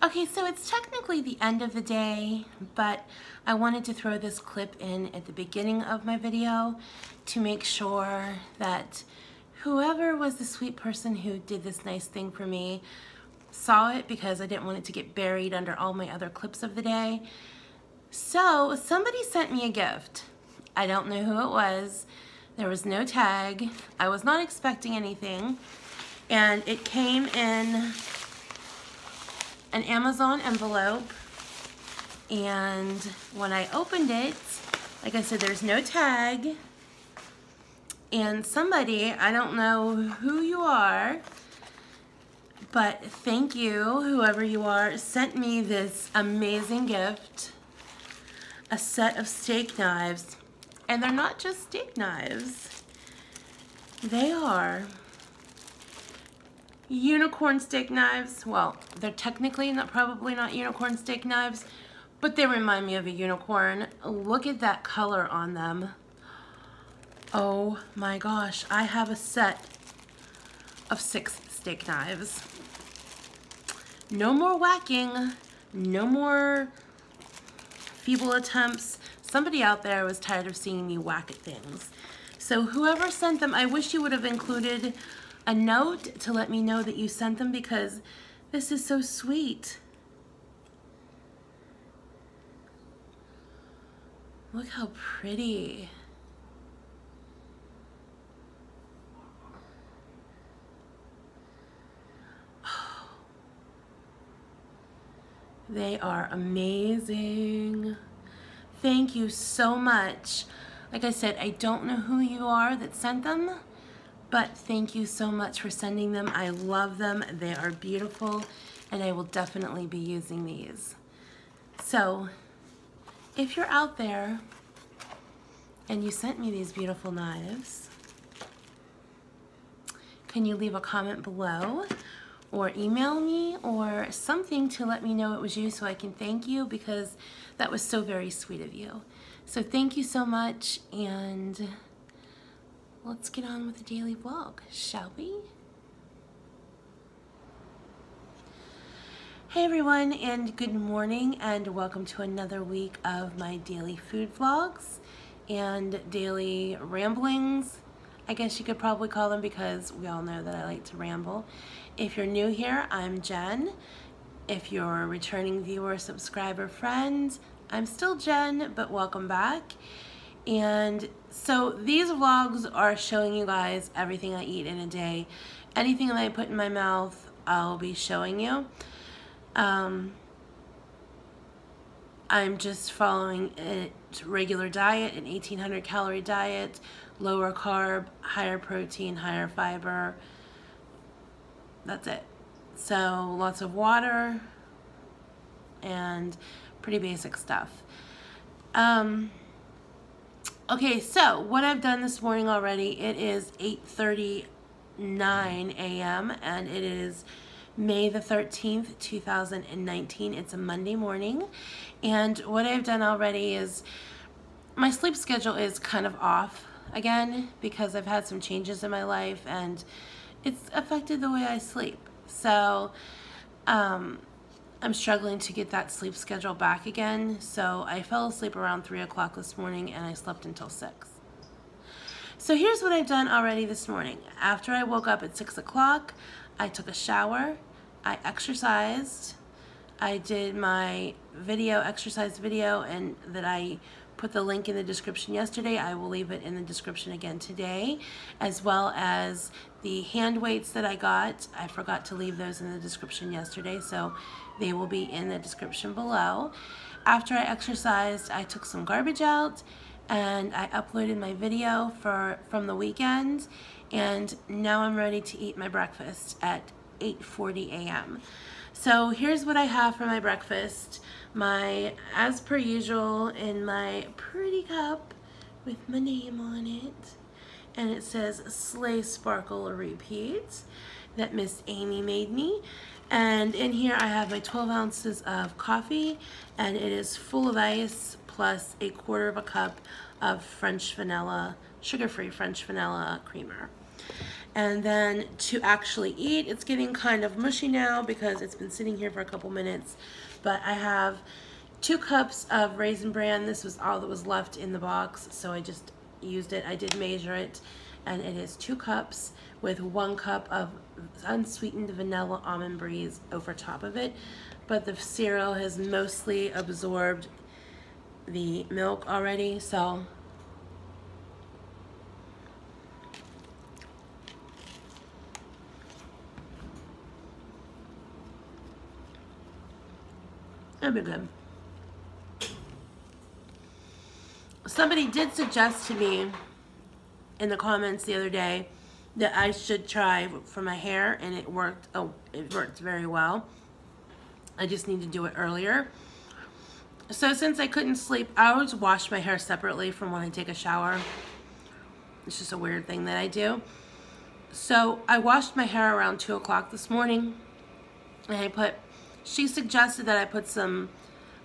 Okay, so it's technically the end of the day, but I wanted to throw this clip in at the beginning of my video to make sure that whoever was the sweet person who did this nice thing for me saw it because I didn't want it to get buried under all my other clips of the day. So somebody sent me a gift. I don't know who it was. There was no tag. I was not expecting anything. And it came in an Amazon envelope. And when I opened it, like I said, there's no tag. And somebody, I don't know who you are, but thank you, whoever you are, sent me this amazing gift. A set of steak knives. And they're not just steak knives. They are unicorn steak knives. Well, they're technically not probably not unicorn steak knives, but they remind me of a unicorn. Look at that color on them. Oh my gosh, I have a set of six steak knives. No more whacking, no more feeble attempts. Somebody out there was tired of seeing me whack at things. So whoever sent them, I wish you would have included a note to let me know that you sent them because this is so sweet. Look how pretty. Oh. They are amazing. Thank you so much. Like I said, I don't know who you are that sent them, but thank you so much for sending them. I love them. They are beautiful, and I will definitely be using these. So, if you're out there and you sent me these beautiful knives, can you leave a comment below or email me or something to let me know it was you so I can thank you because that was so very sweet of you. So thank you so much and let's get on with the daily vlog, shall we? Hey everyone and good morning and welcome to another week of my daily food vlogs and daily ramblings. I guess you could probably call them because we all know that I like to ramble. If you're new here, I'm Jen. If you're a returning viewer, subscriber, friend, I'm still Jen, but welcome back. And so these vlogs are showing you guys everything I eat in a day. Anything that I put in my mouth, I'll be showing you. Um, I'm just following a regular diet, an 1800 calorie diet, lower carb, higher protein, higher fiber, that's it. So lots of water and pretty basic stuff. Um, okay, so what I've done this morning already, it is 8.39 a.m. and it is May the 13th, 2019. It's a Monday morning. And what I've done already is my sleep schedule is kind of off again because I've had some changes in my life and it's affected the way I sleep. So um, I'm struggling to get that sleep schedule back again. So I fell asleep around 3 o'clock this morning and I slept until 6. So here's what I've done already this morning. After I woke up at 6 o'clock, I took a shower, I exercised, I did my video, exercise video, and that I put the link in the description yesterday. I will leave it in the description again today, as well as the hand weights that I got. I forgot to leave those in the description yesterday, so they will be in the description below. After I exercised, I took some garbage out and I uploaded my video for from the weekend and now I'm ready to eat my breakfast at 8.40 a.m. So here's what I have for my breakfast. My, as per usual, in my pretty cup with my name on it. And it says Slay Sparkle Repeat that Miss Amy made me. And in here I have my 12 ounces of coffee and it is full of ice plus a quarter of a cup of French vanilla, sugar-free French vanilla creamer. And then to actually eat, it's getting kind of mushy now because it's been sitting here for a couple minutes. But I have two cups of Raisin Bran. This was all that was left in the box, so I just used it. I did measure it, and it is two cups with one cup of unsweetened vanilla almond breeze over top of it. But the cereal has mostly absorbed the milk already, so Be good. Somebody did suggest to me in the comments the other day that I should try for my hair and it worked oh it worked very well. I just need to do it earlier. So since I couldn't sleep, I always wash my hair separately from when I take a shower. It's just a weird thing that I do. So I washed my hair around 2 o'clock this morning and I put she suggested that I put some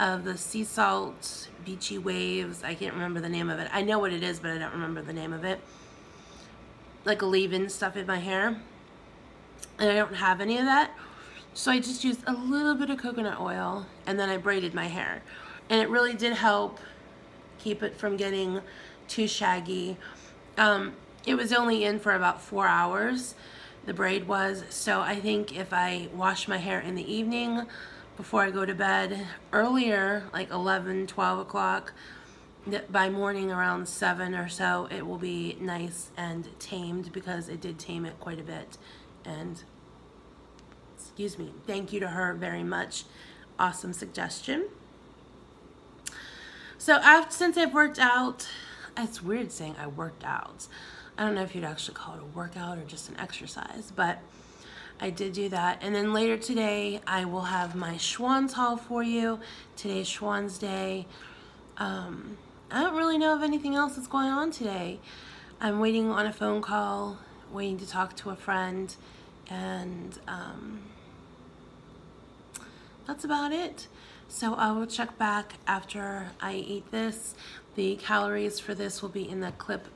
of the sea salt beachy waves. I can't remember the name of it. I know what it is, but I don't remember the name of it. Like a leave-in stuff in my hair. And I don't have any of that. So I just used a little bit of coconut oil and then I braided my hair. And it really did help keep it from getting too shaggy. Um, it was only in for about four hours the braid was. So I think if I wash my hair in the evening before I go to bed earlier, like 11, 12 o'clock, by morning around 7 or so, it will be nice and tamed because it did tame it quite a bit. And, excuse me, thank you to her very much. Awesome suggestion. So after, since I've worked out, it's weird saying I worked out. I don't know if you'd actually call it a workout or just an exercise, but I did do that. And then later today, I will have my Schwan's haul for you. Today's Schwan's Day. Um, I don't really know of anything else that's going on today. I'm waiting on a phone call, waiting to talk to a friend, and um, that's about it. So I will check back after I eat this. The calories for this will be in the clip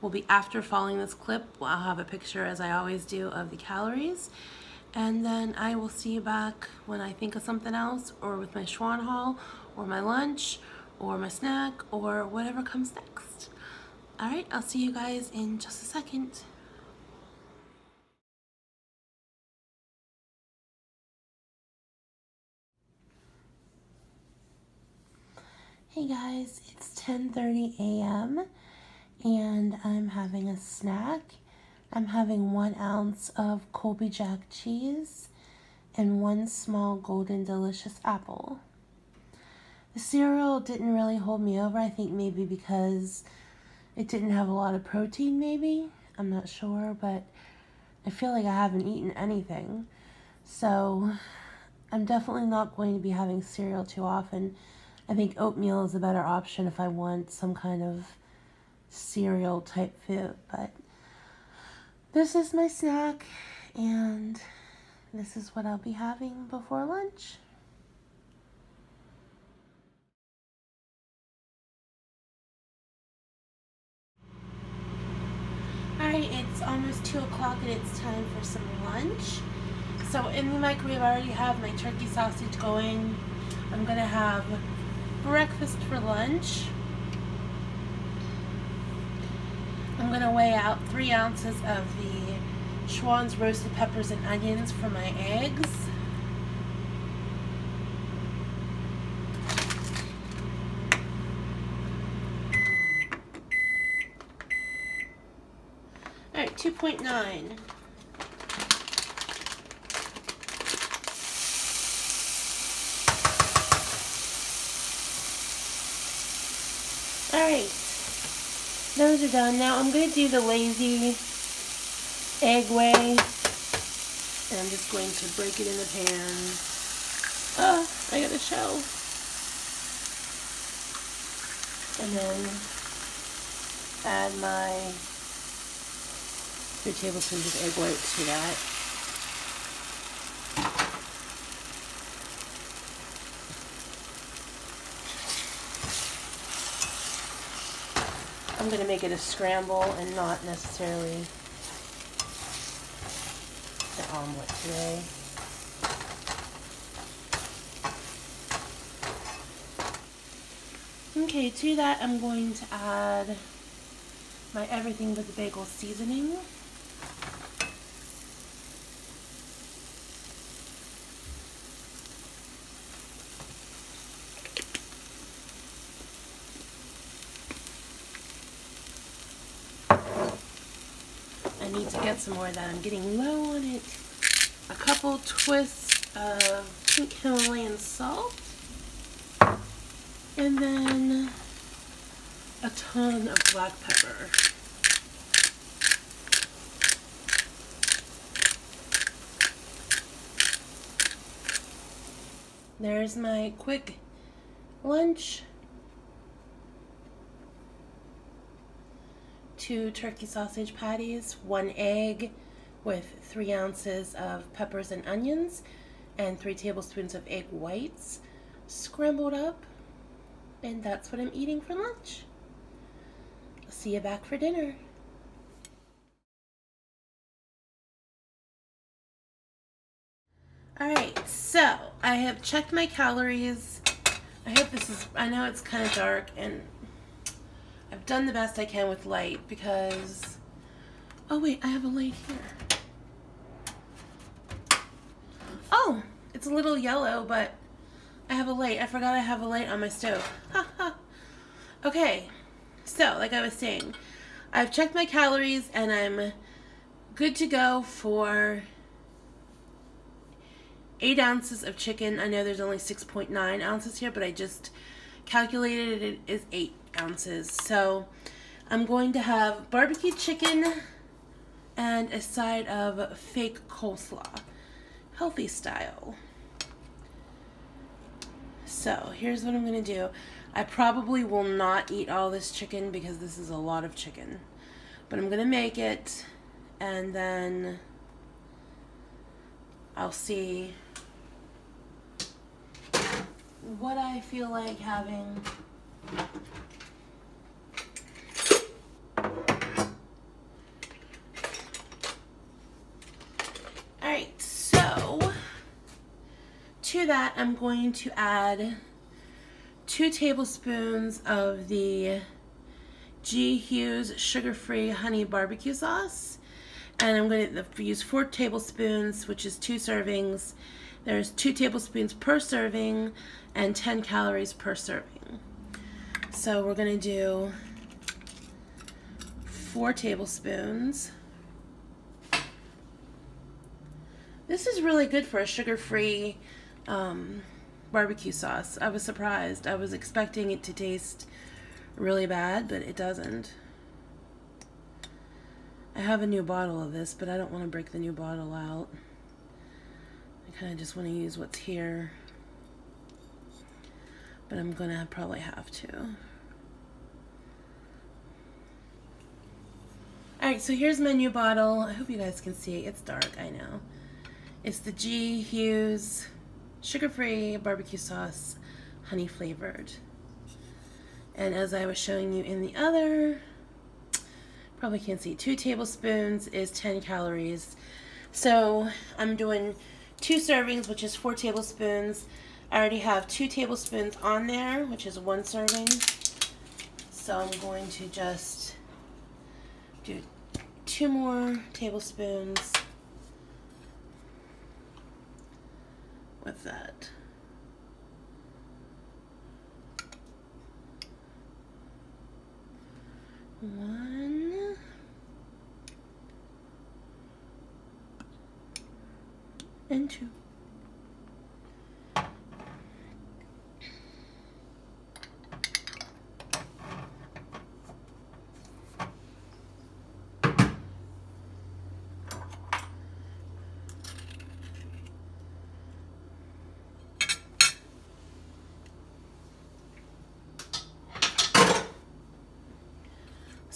will be after following this clip. I'll have a picture, as I always do, of the calories. And then I will see you back when I think of something else, or with my Schwan haul, or my lunch, or my snack, or whatever comes next. All right, I'll see you guys in just a second. Hey guys, it's 10.30 a.m and I'm having a snack. I'm having one ounce of Colby Jack cheese and one small golden delicious apple. The cereal didn't really hold me over, I think maybe because it didn't have a lot of protein maybe. I'm not sure, but I feel like I haven't eaten anything. So I'm definitely not going to be having cereal too often. I think oatmeal is a better option if I want some kind of cereal type food, but this is my snack and this is what I'll be having before lunch. Alright, it's almost 2 o'clock and it's time for some lunch. So in the microwave I already have my turkey sausage going. I'm going to have breakfast for lunch. I'm going to weigh out three ounces of the Schwan's roasted peppers and onions for my eggs. All right, 2.9. All right. Those are done. Now I'm going to do the lazy egg way. And I'm just going to break it in the pan. Oh, I got a shell. And then add my two tablespoons of egg whites to that. I'm going to make it a scramble and not necessarily an omelet today. Okay, to that I'm going to add my everything but the bagel seasoning. Get some more of that. I'm getting low on it. A couple twists of pink Himalayan salt. And then a ton of black pepper. There's my quick lunch. Two turkey sausage patties, one egg with three ounces of peppers and onions, and three tablespoons of egg whites scrambled up. And that's what I'm eating for lunch. See you back for dinner. Alright, so I have checked my calories. I hope this is, I know it's kind of dark and I've done the best I can with light because, oh wait, I have a light here. Oh, it's a little yellow, but I have a light. I forgot I have a light on my stove. okay, so like I was saying, I've checked my calories and I'm good to go for eight ounces of chicken. I know there's only 6.9 ounces here, but I just calculated it is eight ounces. So I'm going to have barbecue chicken and a side of fake coleslaw, healthy style. So here's what I'm going to do. I probably will not eat all this chicken because this is a lot of chicken. But I'm going to make it and then I'll see what I feel like having to that I'm going to add two tablespoons of the G. Hughes sugar-free honey barbecue sauce. And I'm going to use four tablespoons, which is two servings. There's two tablespoons per serving and 10 calories per serving. So we're going to do four tablespoons. This is really good for a sugar-free um, barbecue sauce. I was surprised. I was expecting it to taste really bad, but it doesn't. I have a new bottle of this, but I don't want to break the new bottle out. I kind of just want to use what's here. But I'm going to probably have to. Alright, so here's my new bottle. I hope you guys can see. It's dark, I know. It's the G. Hughes sugar-free barbecue sauce, honey flavored. And as I was showing you in the other, probably can't see, two tablespoons is 10 calories. So I'm doing two servings, which is four tablespoons. I already have two tablespoons on there, which is one serving. So I'm going to just do two more tablespoons with that. One. And two.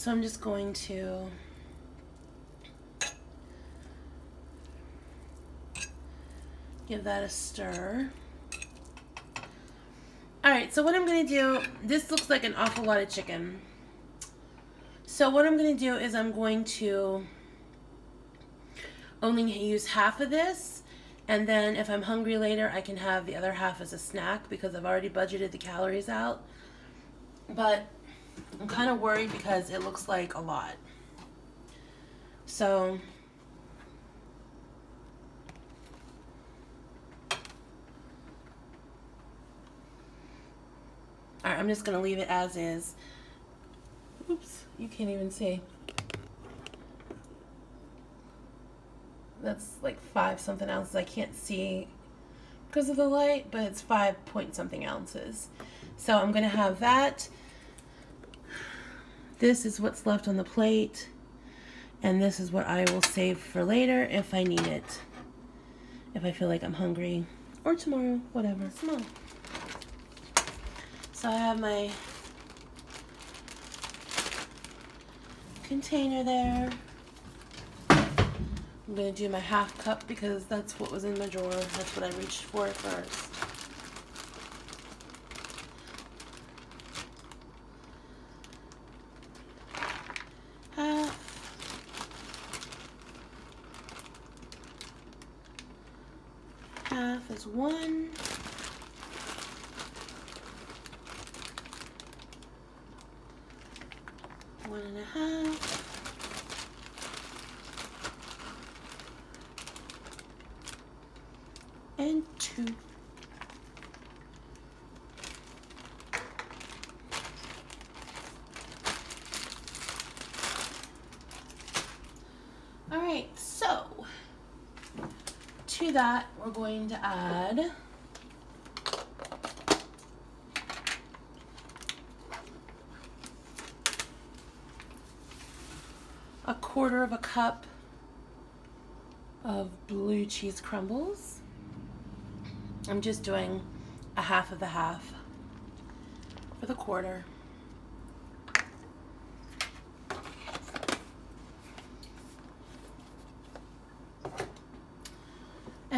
So I'm just going to give that a stir. Alright, so what I'm going to do, this looks like an awful lot of chicken. So what I'm going to do is I'm going to only use half of this and then if I'm hungry later I can have the other half as a snack because I've already budgeted the calories out but I'm kind of worried because it looks like a lot so Alright, I'm just going to leave it as is. Oops, you can't even see. That's like five something ounces. I can't see because of the light, but it's five point something ounces. So I'm going to have that. This is what's left on the plate. And this is what I will save for later if I need it. If I feel like I'm hungry. Or tomorrow, whatever. Small. So I have my container there. I'm going to do my half cup because that's what was in my drawer. That's what I reached for first. Half. Half is one. one and a half. And two. All right, so that, we're going to add a quarter of a cup of blue cheese crumbles. I'm just doing a half of the half for the quarter.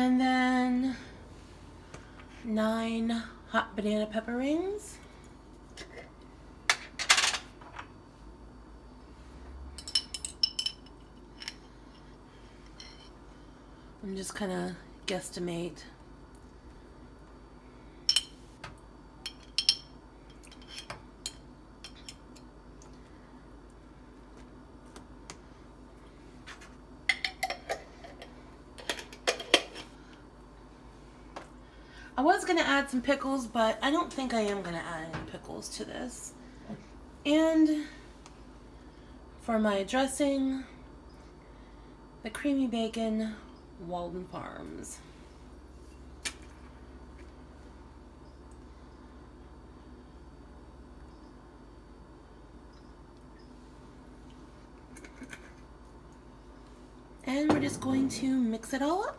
And then nine hot banana pepper rings. I'm just kind of guesstimate. I was going to add some pickles, but I don't think I am going to add any pickles to this. And for my dressing, the creamy bacon Walden Farms. And we're just going to mix it all up.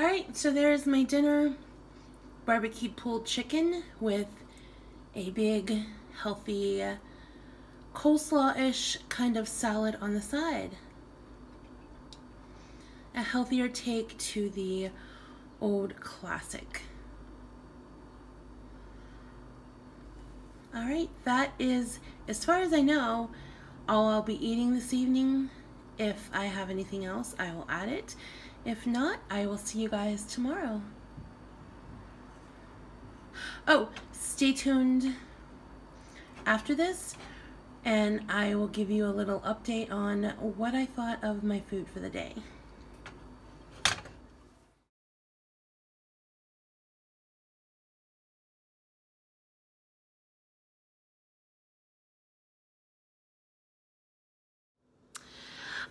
Alright, so there's my dinner barbecue pulled chicken with a big, healthy, coleslaw-ish kind of salad on the side a healthier take to the old classic. All right, that is, as far as I know, all I'll be eating this evening. If I have anything else, I will add it. If not, I will see you guys tomorrow. Oh, stay tuned after this and I will give you a little update on what I thought of my food for the day.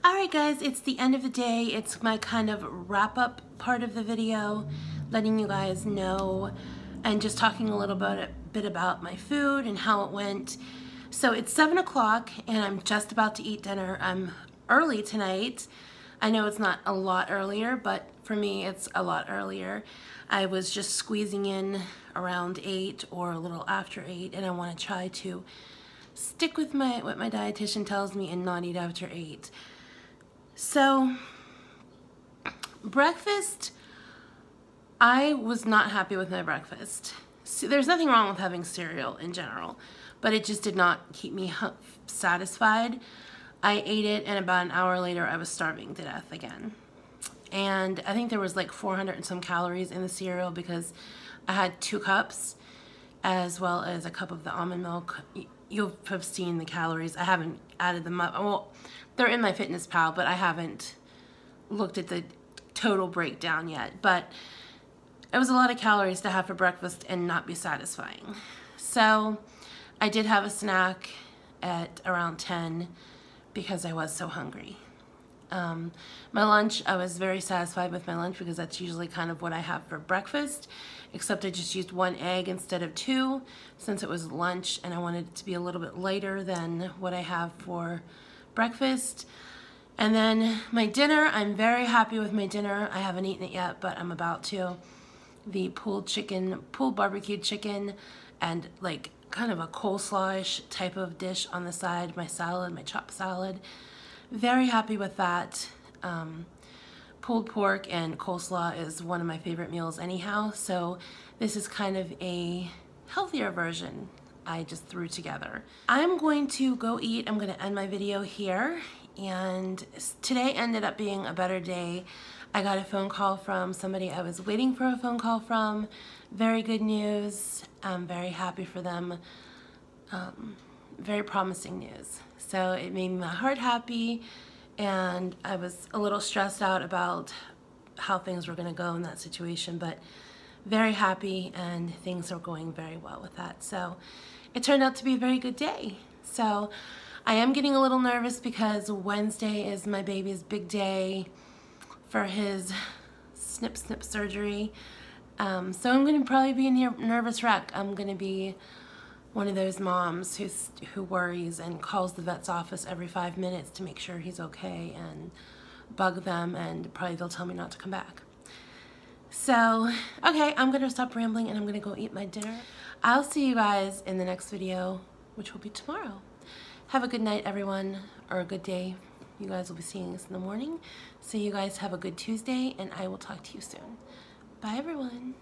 Alright guys, it's the end of the day. It's my kind of wrap up part of the video, letting you guys know and just talking a little bit, bit about my food and how it went. So it's 7 o'clock and I'm just about to eat dinner. I'm early tonight. I know it's not a lot earlier, but for me it's a lot earlier. I was just squeezing in around 8 or a little after 8 and I want to try to stick with my what my dietitian tells me and not eat after 8. So, breakfast, I was not happy with my breakfast. There's nothing wrong with having cereal in general, but it just did not keep me satisfied. I ate it and about an hour later I was starving to death again. And I think there was like 400 and some calories in the cereal because I had two cups as well as a cup of the almond milk. You'll have seen the calories. I haven't added them up. Well, they're in MyFitnessPal, but I haven't looked at the total breakdown yet. But it was a lot of calories to have for breakfast and not be satisfying. So I did have a snack at around 10 because I was so hungry. Um, my lunch, I was very satisfied with my lunch because that's usually kind of what I have for breakfast, except I just used one egg instead of two since it was lunch and I wanted it to be a little bit lighter than what I have for breakfast. And then my dinner, I'm very happy with my dinner. I haven't eaten it yet, but I'm about to. The pulled chicken, pulled barbecued chicken, and like kind of a coleslawish type of dish on the side, my salad, my chopped salad. Very happy with that. Um, pulled pork and coleslaw is one of my favorite meals anyhow, so this is kind of a healthier version I just threw together. I'm going to go eat. I'm going to end my video here, and today ended up being a better day. I got a phone call from somebody I was waiting for a phone call from. Very good news. I'm very happy for them. Um, very promising news. So it made my heart happy and I was a little stressed out about how things were going to go in that situation, but very happy and things are going very well with that. So it turned out to be a very good day. So I am getting a little nervous because Wednesday is my baby's big day for his snip snip surgery. Um, so I'm going to probably be a nervous wreck. I'm going to be one of those moms who's, who worries and calls the vet's office every five minutes to make sure he's okay and bug them and probably they'll tell me not to come back. So, okay, I'm going to stop rambling and I'm going to go eat my dinner. I'll see you guys in the next video, which will be tomorrow. Have a good night, everyone, or a good day. You guys will be seeing this in the morning. So you guys have a good Tuesday, and I will talk to you soon. Bye, everyone.